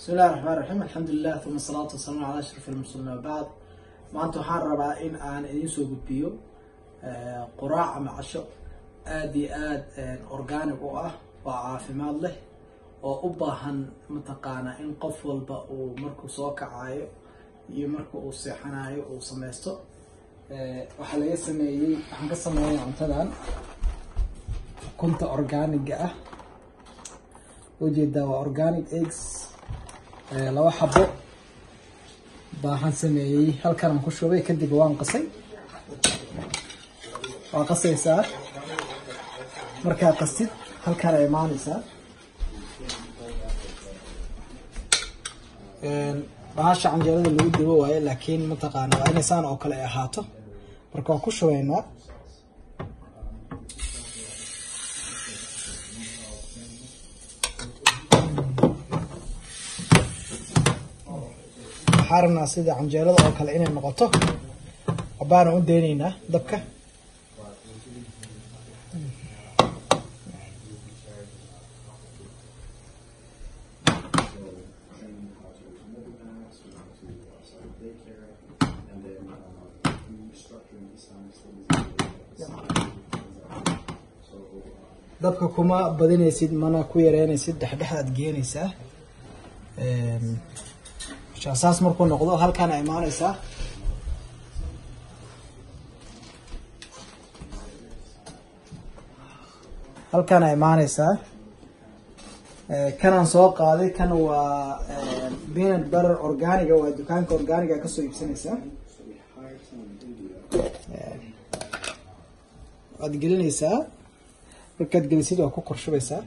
بسم الله الرحمن الرحيم. الحمد لله ثم الصلاة والسلام على أشرف المرسلين. بعد ما أنتم حار ربع إن أنا إدين بيو قراءة مع شو أدي أد إن أورجانيك وأه وعافي ماله وأباهن متقانا إن قفل بق ومركو صوك عاي يمركو وصيحنا عاي وصميستو وحلا يسمي عن قصة ما هي عن تلان كنت أورجانيك أه. وجد دواء أورجانيك إكس baahan sameeyey halkan aan ku shubay kadib waan qasay waa qasaysaa markaa qastid halkaan ay imaanaysaa bahasha canjeerada lagu dubo waaye laakiin mataqaana waa inay saan oo kale ay ahaato marka waan ku shubaynaa waxaa sida canjeerada oo kale inay noqoto. Wabaana u daynaynaa dabka. Dabka kuma badinaysid mana ku yareynaysid dhexdhexaad geenaysaa saas markuu noqdo halkaana imaanaysaa. Halkaana imaanaysaa. Kanaan soo qaaday kan waa peanut butter organiga waa dukaanka organiga ka soo iibsanaysaa. Waad gelinaysaa. Markaad gelisid waa ku korshubaysaa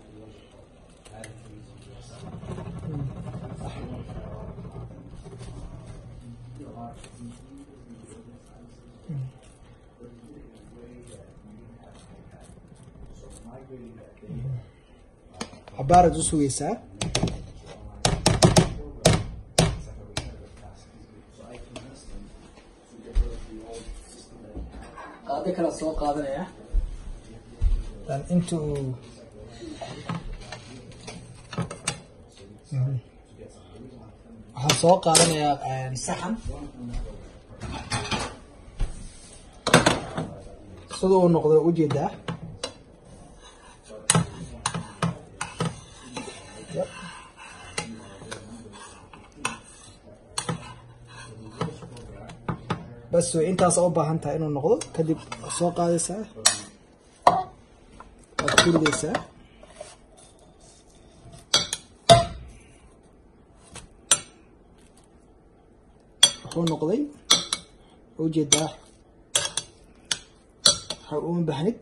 cabaarad u sugaysaa qaado kala soo qaadanaya dan eh? inta uu mm-hmm. Waxaan soo qaadanayaa saxan sida uu noqdo ujeedaa bas way intaas u baahan tahay inuu noqdo kadib soo qaadaysaa waad ku ujeedaa waxa uma baahnid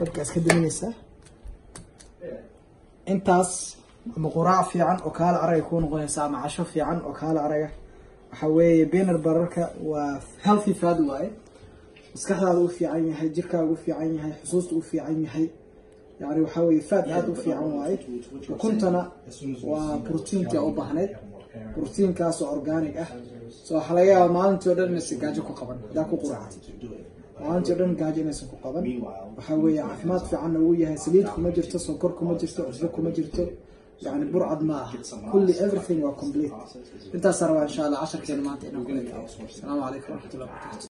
dabka iska daminaysaa intaas ama quraac fiican oo kaala araga kuu noqonaysa ama casho fiican oo kaala araga waxaa weeye benar bararka waa healthy fad waaye maskaxdaada u fiican yahay jirkaaga u fiican yahay xusuusta u fiican yahay yani waxaa weye faad aada u fiican waaye ukuntana waa brotiinka u baahneyd brotiinkaas oo organic ah so waxaa laga yaabaa maalintii o dhan inaysan gaajo ku qaban hadaa ku quraactay maalintii o dhan gaajo inaysan ku qaban waxaa weeye caafimaad fiicanna uu yahay saliid kuma jirto sonkor kuma jirto cusbo kuma jirto يعني برعد ما كل everything complete انت صار ان شاء الله 10 كلمات السلام عليكم ورحمه الله وبركاته